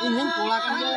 ingin pulakan dia